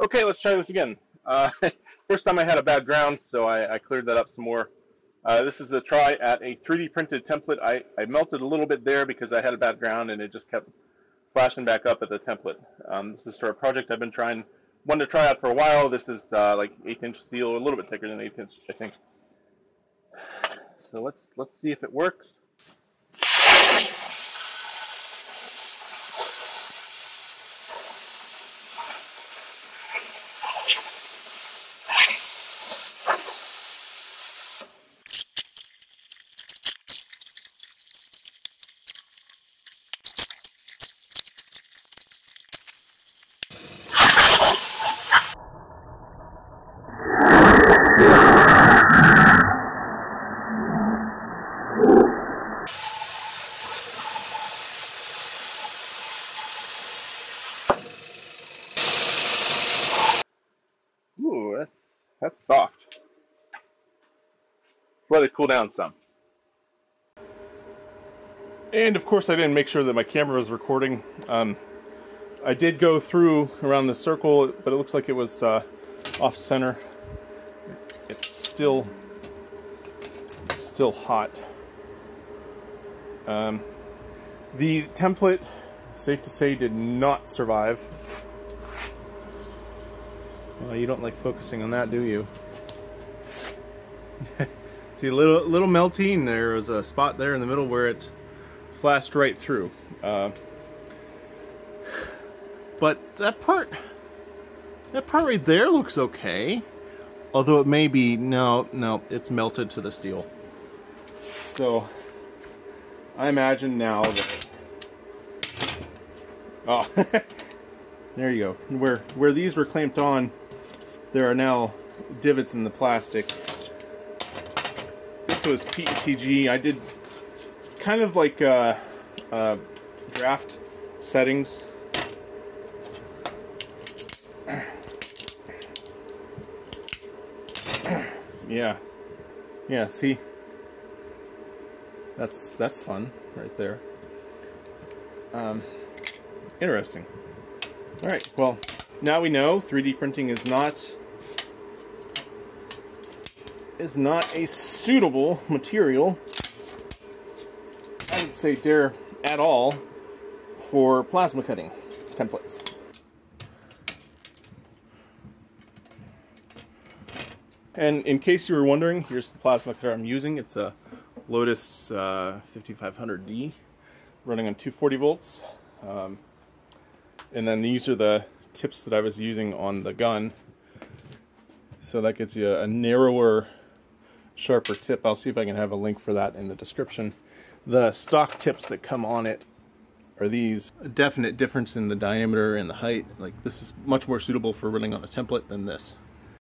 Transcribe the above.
Okay, let's try this again. Uh, first time I had a bad ground, so I, I cleared that up some more. Uh, this is the try at a 3D printed template. I, I melted a little bit there because I had a bad ground and it just kept flashing back up at the template. Um, this is for a project I've been trying, wanted to try out for a while. This is uh, like eighth inch steel, a little bit thicker than eighth inch, I think. So let's let's see if it works. That's soft. Let it cool down some. And of course, I didn't make sure that my camera was recording. Um, I did go through around the circle, but it looks like it was uh, off center. It's still it's still hot. Um, the template, safe to say, did not survive. Well, you don't like focusing on that, do you? See, a little little melting. There was a spot there in the middle where it flashed right through. Uh, but that part, that part right there looks okay. Although it may be, no, no, it's melted to the steel. So, I imagine now that, oh, there you go. Where, where these were clamped on, there are now divots in the plastic. This was PETG. I did kind of like uh, uh, draft settings. yeah, yeah. See, that's that's fun right there. Um, interesting. All right. Well, now we know 3D printing is not is not a suitable material, I would say dare at all, for plasma cutting templates. And in case you were wondering, here's the plasma cutter I'm using. It's a Lotos uh, 5500D running on 240 volts. Um, and then these are the tips that I was using on the gun. So that gets you a narrower sharper tip. I'll see if I can have a link for that in the description. The stock tips that come on it are these. A definite difference in the diameter and the height. Like this is much more suitable for running on a template than this.